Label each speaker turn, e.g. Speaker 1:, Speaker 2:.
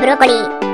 Speaker 1: ブロッコリー。